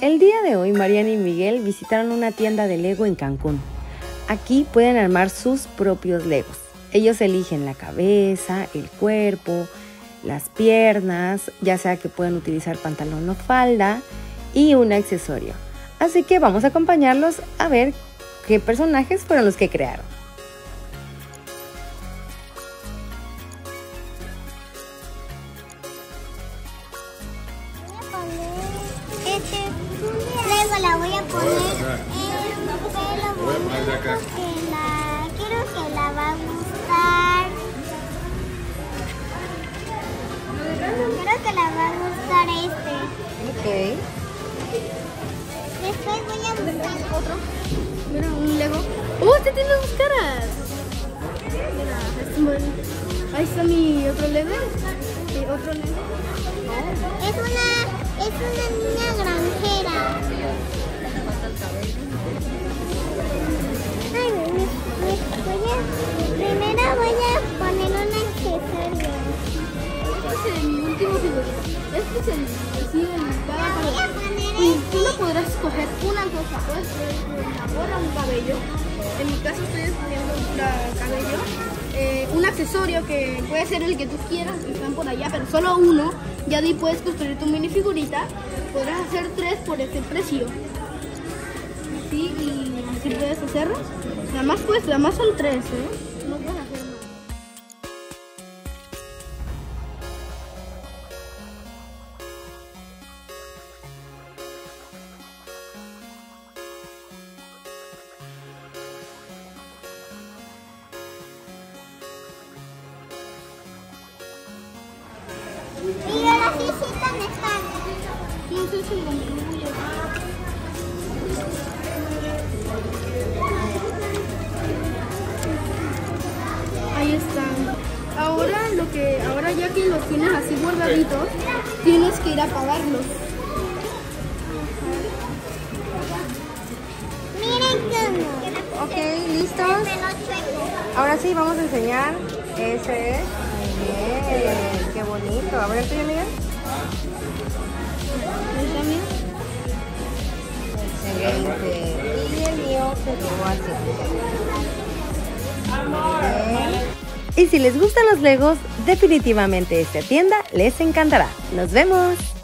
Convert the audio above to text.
El día de hoy, Mariana y Miguel visitaron una tienda de Lego en Cancún. Aquí pueden armar sus propios Legos. Ellos eligen la cabeza, el cuerpo, las piernas, ya sea que pueden utilizar pantalón o falda y un accesorio. Así que vamos a acompañarlos a ver qué personajes fueron los que crearon. La voy a poner en el pelo bonito que la quiero que la va a gustar. Creo que la va a gustar este. Ok. Después voy a buscar otro. Mira, un Lego. ¡Oh, este tiene dos caras! Mira, es. Ahí está mi otro Lego. Sí, otro Lego. Es una, es una niña granjera. Mi último. Este es el, así, el cada Voy a para- poner Y tú no podrás escoger una cosa, puedes escoger una gorra un cabello. En mi caso estoy escogiendo un cabello. Eh, un accesorio que puede ser el que tú quieras, que están por allá, pero solo uno. Ya de ahí puedes construir tu minifigurita. Podrás hacer tres por este precio. Así y así puedes hacerlos. Nada más pues, nada más son tres, ¿eh? Y ahora sí, sí, ¿dónde están? Si lo incluye. Ahí están. Ahora lo que, ahora ya que los tienes así guardaditos, tienes que ir a pagarlos. Miren cómo. Ok, ¿listos? Ahora sí, vamos a enseñar. Ese es. Muy bien, qué bonito. A ver, también. Excelente. Y el mío se quedó así. Bien. Y si les gustan los Legos, definitivamente esta tienda les encantará. ¡Nos vemos!